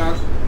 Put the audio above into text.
сейчас.